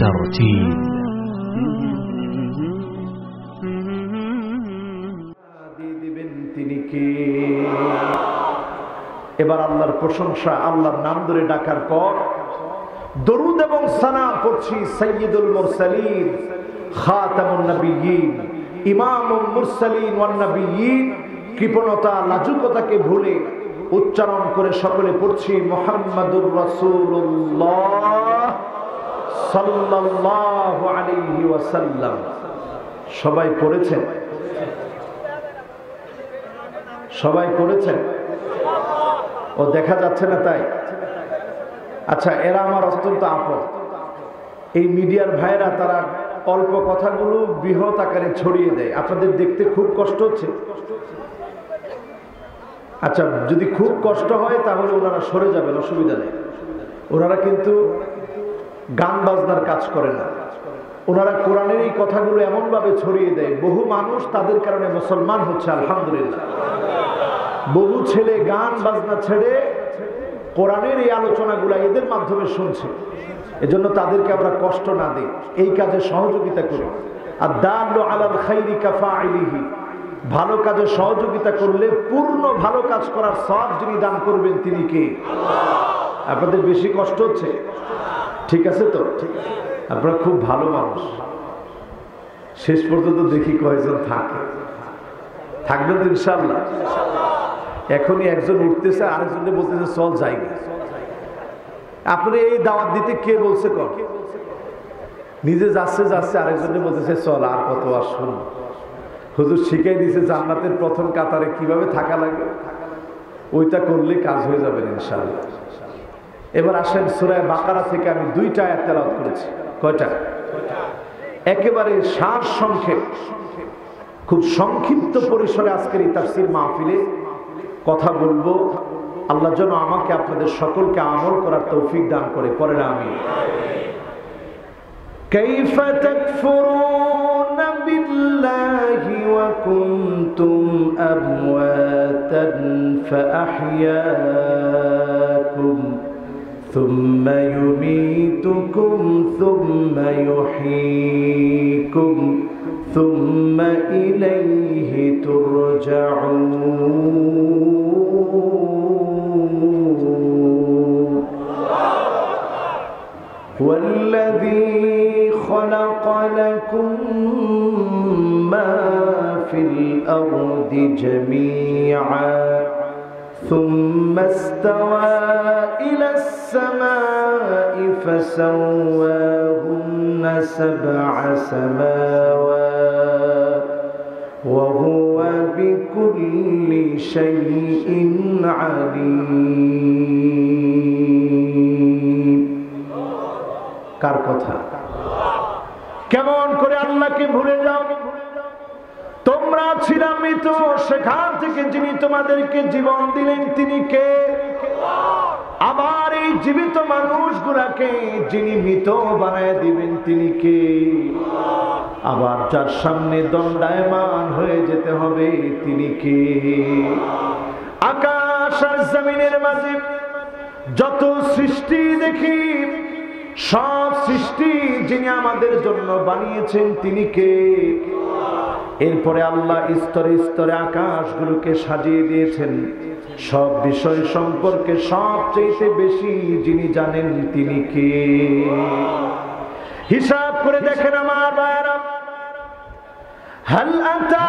ترتيل দিয়ে দিবেন তিনি কে এবার আল্লাহর প্রশংসা আল্লাহর নাম ধরে ডাকার পর দরুদ এবং সালাম পড়ছি সৈয়দুল মুরসালিন খাতামুন নবিয়্যিন ইমামুল মুরসালিন ওয়ান নবিয়্যিন কৃপণতা লাজুকতাকে ভুলে উচ্চারণ করে সকলে পড়ছি, মুহাম্মাদুর আলাইহি ওয়াসাল্লাম। সবাই পড়েছেন? সবাই করেছেন ও, দেখা যাচ্ছে না তাই? আচ্ছা এরা আমার অত্যন্ত আপদ। এই মিডিয়ার ভাইয়েরা, তারা অল্প কথাগুলো বৃহৎ আকারে ছড়িয়ে দেয়। আপনাদের দেখতে খুব কষ্ট হচ্ছে। আচ্ছা যদি খুব কষ্ট হয়, তাহলে ওনারা সরে যাবেন, অসুবিধা নেই। ওনারা কিন্তু গান বাজনার কাজ করে না। ওনারা কোরআনের এই কথাগুলো এমনভাবে ছড়িয়ে দেয়, বহু মানুষ তাদের কারণে মুসলমান হচ্ছে, আলহামদুলিল্লাহ। বহু ছেলে গান বাজনা ছেড়ে কোরআনের এই আলোচনাগুলো এদের মাধ্যমে শুনছে। এজন্য তাদেরকে আমরা কষ্ট না দিই, এই কাজে সহযোগিতা করি। আর দাল আলাল খাইরি কাফা আইলিহি ভালো কাজে সহযোগিতা করলে, পূর্ণ ভালো কাজ করার সব যিনি দান করবেন তিনি কে? আপনাদের বেশি কষ্ট হচ্ছে? ঠিক আছে তো? আপনারা খুব ভালো মানুষ। শেষ পর্যন্ত দেখি কয়েকজন থাকে। থাকবেন তো ইনশাল্লাহ এখনই একজন উঠতেছে আরেকজনে বলতেছে, চল যাই আপনি এই দাওয়াত দিতে কে বলছে কর নিজে যাচ্ছে যাচ্ছে আরেকজনে বলতেছে, চল আর কত আর শুন। হুজুর শিখাই দিয়েছে জান্নাতের প্রথম কাতারে কিভাবে থাকা লাগে ওইটা করলে কাজ হয়ে যাবে ইনশাআল্লাহ এবার আসেন সুরায় বাকারা থেকে আমি দুইটা আয়াত তেলাওয়াত করেছি কয়টা একেবারে সার সংক্ষেপ খুব সংক্ষিপ্ত পরিসরে আজকের এই তাফসির মাহফিলে কথা বলবো আল্লাহ যেন আমাকে আপনাদের সকলকে আমল করার তৌফিক দান করে পরে না আমি كيف تكفرون بالله وكنتم أمواتا فأحياكم ثم يميتكم ثم يحييكم ثم إليه ترجعون. والذي خلق لكم ما في الأرض جميعا ثم استوى إلى السماء فسواهن سبع سماوات وهو بكل شيء عليم কার কথা কেমন করে আল্লাহকে ভুলে যাও তোমরা ছিলাম মৃত সেখান থেকে যিনি তোমাদেরকে জীবন দিলেন, তিনি কে? আবার এই জীবিত মানুষগুলাকে যিনি মৃত বানায় দিবেন, তিনি কে? আবার যার সামনে দণ্ডায়মান হয়ে যেতে হবে, তিনি কে? আকাশ আর জমিনের মাঝে যত সৃষ্টি দেখি, সব সৃষ্টি যিনি আমাদের জন্য বানিয়েছেন, তিনি কে? এরপরে আল্লাহ স্তরে স্তরে আকাশগুলোকে সাজিয়ে দিয়েছেন সব বিষয় সম্পর্কে সবচেয়ে বেশি যিনি জানেন তিনি কে হিসাব করে দেখেন আমার বায়রা هل أتى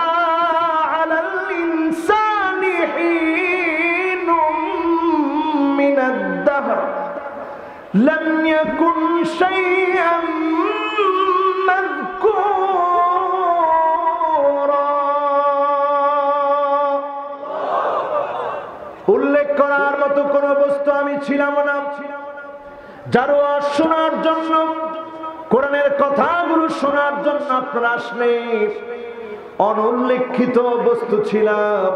على الإنسان حين من الدهر لم يكن شيئا উল্লেখ করার মতো কোন বস্তু আমি ছিলাম না। যার শোনার জন্য, কোরআনের কথাগুলো শোনার জন্য আপনারা আসলে অনুল্লেখিত বস্তু ছিলাম।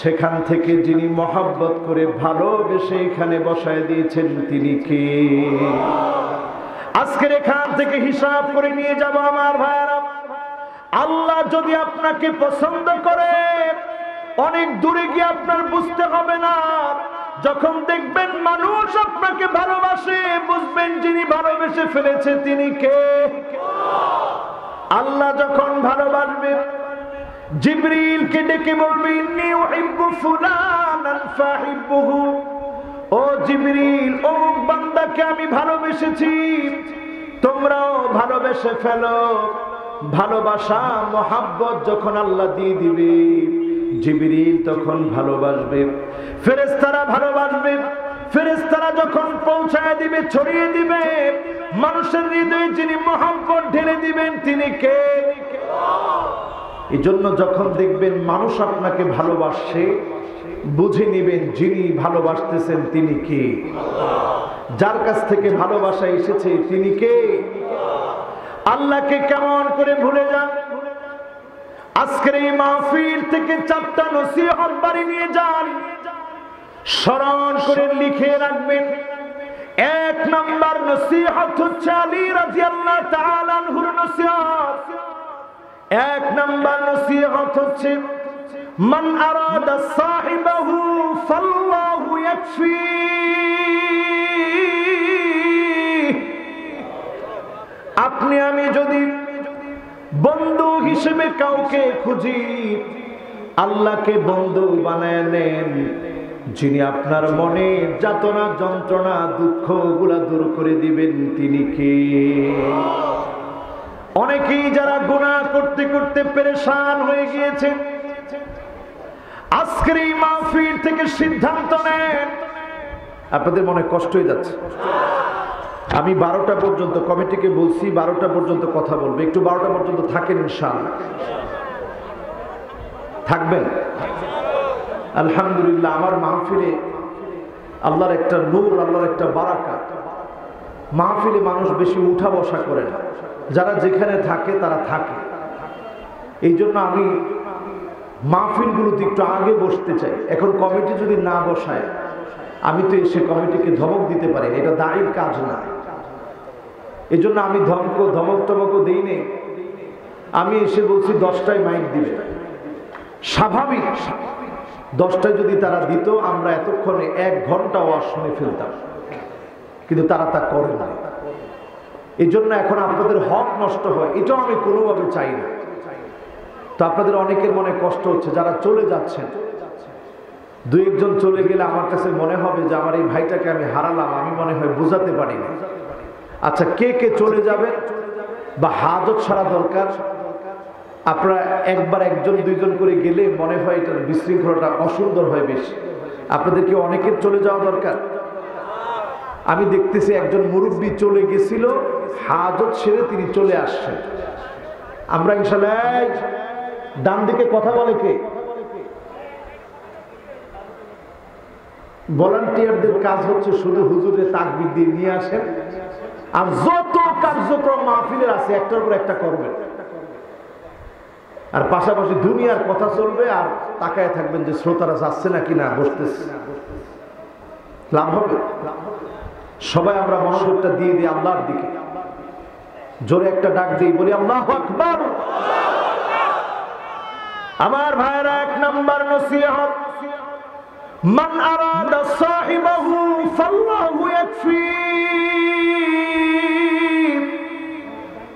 সেখান থেকে যিনি মহাব্বত করে ভালোবেসে এখানে বসায় দিয়েছেন তিনি কে? আজকের এখান থেকে হিসাব করে নিয়ে যাব আমার ভাইয়ারা। আল্লাহ যদি আপনাকে পছন্দ করে অনেক দূরে গিয়ে আপনার বুঝতে হবে না। যখন দেখবেন মানুষ আপনাকে ভালোবাসে, বুঝবেন যিনি ভালোবেসে ফেলেছে তিনি কে? আল্লাহ যখন ভালোবাসবে, জিবরিলকে ডেকে বলবে, ইন্নী উহিব্বু ফুলানান ফাহিব্বুহু। ও জিবরিল, অমুক বান্দাকে আমি ভালোবেসেছি। তোমরাও ভালোবেসে ফেলো। ভালোবাসা, মোহাব্বত যখন আল্লাহ দিয়ে দিবে। জিবরিল তখন ভালোবাসবে। ফেরেশতারা ভালোবাসবে। ফেরেশতারা যখন পৌঁছায় দিবে, ছড়িয়ে দিবে, মানুষের হৃদয়ে যিনি মোহাম্মত ঢেলে দিবেন, তিনি কে? এই জন্য যখন দেখবেন মানুষ আপনাকে ভালোবাসছে বুঝে নিবেন যিনি ভালোবাসতেছেন তিনি কে। যার কাছ থেকে ভালোবাসা এসেছে, তিনি কে? আল্লাহকে কেমন করে ভুলে যান? আজকের এই মাহফিল থেকে চারটা নসিহত বাড়ি নিয়ে যান। স্মরণ করে লিখে রাখবেন, এক নাম্বার নসিহত হচ্ছে আলী রাদিয়াল্লাহু তাআলা আনহুর নসিহত। এক নাম্বার নসিহত হচ্ছে, মান আরাদা সাহিবাহু ফাল্লাহু ইয়াকফি। আপনি আমি যদি বন্ধু হিসেবে কাউকে খুঁজি। আল্লাহকে বন্ধু বানায় নেন। যিনি আপনার মনে যাতনা, যন্ত্রণা দুঃখগুলা দূর করে দিবেন, তিনি কে? অনেকেই যারা গুণা করতে করতে পেরেশান হয়ে গিয়েছেন, আজকের এই মাহফিল থেকে সিদ্ধান্ত নেন। আপনাদের মনে কষ্ট হয়ে যাচ্ছে। আমি বারোটা পর্যন্ত কমিটিকে বলছি, বারোটা পর্যন্ত কথা বলব। একটু বারোটা পর্যন্ত থাকেন ইনশাল থাকবেন? আলহামদুলিল্লাহ, আমার মাহফিলে আল্লাহর একটা নূর, আল্লাহর একটা বারাকা মাহফিলে মানুষ বেশি উঠা বসা করে না। যারা যেখানে থাকে, তারা থাকে। এই জন্য আমি মাহফিলগুলোতে একটু আগে বসতে চাই। এখন কমিটি যদি না বসায়, আমি তো এসে কমিটিকে ধমক দিতে পারি এটা দাঁড়ির কাজ না। এই জন্য আমি ধমক ধমক টমকও দিই নেই। আমি এসে বলছি, দশটায় মাইক দিবে। স্বাভাবিক, দশটায় যদি তারা দিত, আমরা এতক্ষণে এক ঘণ্টা ওয়াজ শুনে ফেলতাম। কিন্তু তারা তা করে না এই জন্য এখন আপনাদের হক নষ্ট হয়। এটাও আমি কোনোভাবে চাই না। তো আপনাদের অনেকের মনে কষ্ট হচ্ছে, যারা চলে যাচ্ছেন। দু একজন চলে গেলে আমার কাছে মনে হবে যে, আমার এই ভাইটাকে আমি হারালাম, আমি মনে হয় বোঝাতে পারি না আচ্ছা কে কে চলে যাবে? বা হাজত ছাড়া দরকার? আপনারা একবার একজন দুইজন করে গেলে মনে হয় এটার বিশৃঙ্খলাটা অসুন্দর হয় বেশি। আপনাদের কি অনেকের চলে যাওয়া দরকার। আমি দেখতেছি একজন মুরব্বী চলে গেছিল হাজত ছেড়ে তিনি চলে আসছেন। আমরা ইনশাল্লাহ ডান দিকে কথা বলে কে? ভলান্টিয়ারদের কাজ হচ্ছে শুধু হুজুরে তাকবির দিয়ে নিয়ে আসেন। আর যত কার্যক্রম মাহফিলের আছে, একটার পর একটা করবেন। আর পাশাপাশি দুনিয়ার কথা চলবে, আর তাকায় থাকবেন যে শ্রোতারা যাচ্ছে না, বসতেছে। লাভ হবে? সবাই আমরা মনোযোগটা দিয়ে দিই আল্লাহর দিকে। জোরে একটা ডাক দিই, বলি, আল্লাহ আমার ভাইয়েরা, এক নাম্বার নসিহত। মান আরাদা সাহিবাহু ফাল্লাহু ইয়াকফি।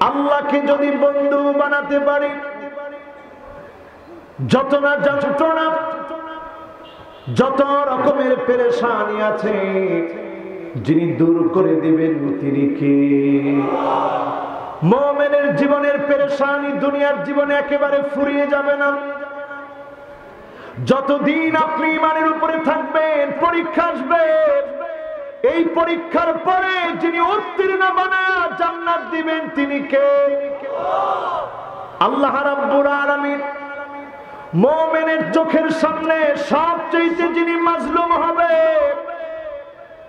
আল্লাহকে যদি বন্ধু বানাতে পারি, যত না যন্ত্রণা যত রকমের পেরেশানি আছে, যিনি দূর করে দিবেন তিনি কে? মোমেনের জীবনের পেরেশানি দুনিয়ার জীবনে একেবারে ফুরিয়ে যাবে না। যতদিন আপনি ইমানের উপরে থাকবেন, পরীক্ষা আসবে। এই পরীক্ষার পরে যিনি উত্তীর্ণ বানা জান্নাত দিবেন, তিনি কে? আল্লাহ রাব্বুল আলামিন। মোমেনের চোখের সামনে সবচেয়ে যিনি মাজলুম হবে,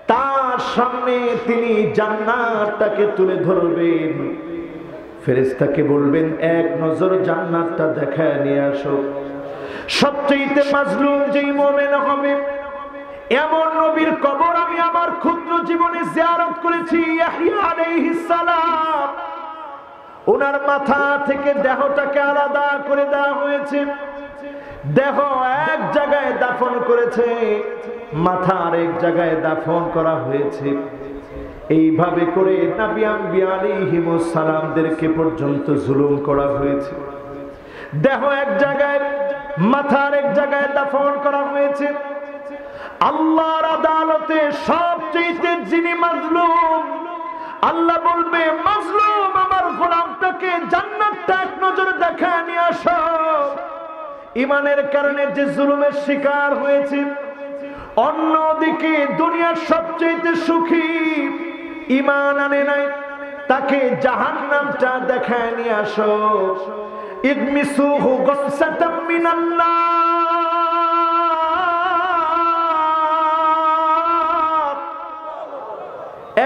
তার সামনে তিনি জান্নাতটাকে তুলে ধরবেন। ফেরেশতাকে বলবেন, এক নজর জান্নাতটা দেখায় নিয়ে আসো। সবচেয়ে মাজলুম যেই মোমেন হবে, এমন নবীর কবর আমি আমার ক্ষুদ্র জীবনে জিয়ারত করেছি ওনার মাথা থেকে দেহটাকে আলাদা করে দেওয়া হয়েছে। দেহ এক জায়গায় দাফন করেছে, মাথা আরেক জায়গায় দাফন করা হয়েছে। এইভাবে করে নাবিয়াম বিয়ালি সালামদেরকে পর্যন্ত জুলুম করা হয়েছে। দেহ এক জায়গায় মাথা আরেক জায়গায় দাফন করা হয়েছে। আল্লাহর আদালতে সবচেয়ে যিনি মাজলুম, আল্লাহ বলবে, মাজলুম আমার গোলামটাকে জান্নাতটা এক নজরে দেখায় নিয়ে আসো। ইমানের কারণে যে জুলুমের শিকার হয়েছে, অন্যদিকে দুনিয়ার সবচেয়ে সুখী ইমান আনে নাই, তাকে জাহান নামটা দেখায় নিয়ে আসো। ইদমিসুহু গসাতাম মিনান্নার।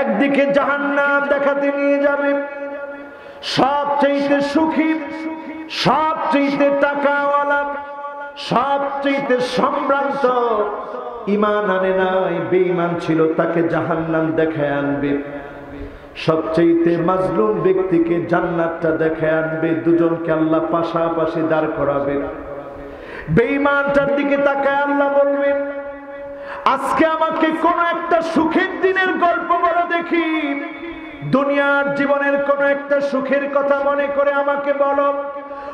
একদিকে জাহান্নাম দেখাতে নিয়ে যাবে। সবচেয়ে সুখী সবচেয়ে টাকাওয়ালা সবচেয়ে সম্ভ্রান্ত ইমান আনে নাই, বেঈমান ছিল, তাকে জাহান্নাম দেখায় আনবে। সবচেয়ে মাজলুম ব্যক্তিকে জান্নাতটা দেখায় আনবে, দুজনকে আল্লাহ পাশাপাশি দাঁড় করাবে। বেঈমানটার দিকে তাকায় আল্লাহ বলবেন, আজকে আমাকে কোন একটা সুখের দিনের গল্প বলো দেখি। দুনিয়ার জীবনের কোন একটা সুখের কথা মনে করে আমাকে বলো।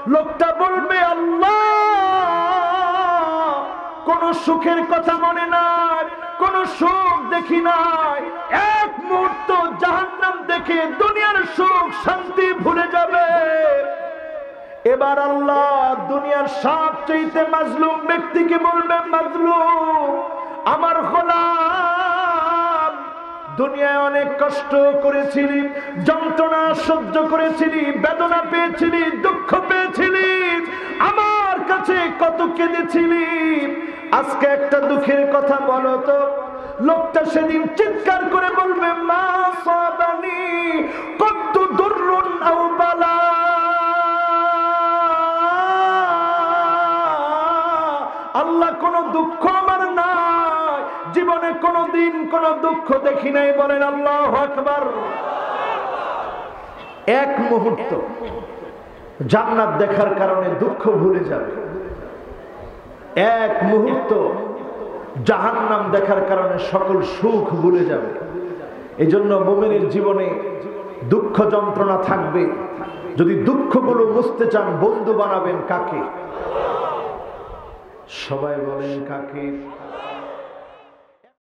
লোকটা বলবে, আল্লাহ, কোন সুখের কথা মনে নাই, কোন সুখ দেখি নাই। মুহূর্ত জাহান্নাম দেখে দুনিয়ার সুখ শান্তি ভুলে যাবে। এবার আল্লাহ দুনিয়ার সবচেয়ে মাজলুম ব্যক্তিকে বলবেন, মাজলুম, আমার গোলাম, দুনিয়ায় অনেক কষ্ট করেছিলি, যন্ত্রণা সহ্য করেছিলি, বেদনা পেয়েছিলি, দুঃখ পেয়েছিলি, আমার কাছে কত কেঁদেছিলি, আজকে একটা দুঃখের কথা বলো তো। লোকটা সেদিন চিৎকার করে বলবে, মা কত দুর্রুন আও বালা। আল্লাহ কোন দুঃখ আমার নাই। জীবনে কোনো দিন কোন দুঃখ দেখি নাই বলেন আল্লাহ আকবার। এক মুহূর্ত জান্নাত দেখার কারণে দুঃখ ভুলে যাবে। এক মুহূর্ত জাহান্নাম দেখার কারণে সকল সুখ ভুলে যাবে। এই জন্য মোমেনের জীবনে দুঃখ যন্ত্রণা থাকবে। যদি দুঃখগুলো বুঝতে চান, বন্ধু বানাবেন কাকে? সবাই বলেন কাকে?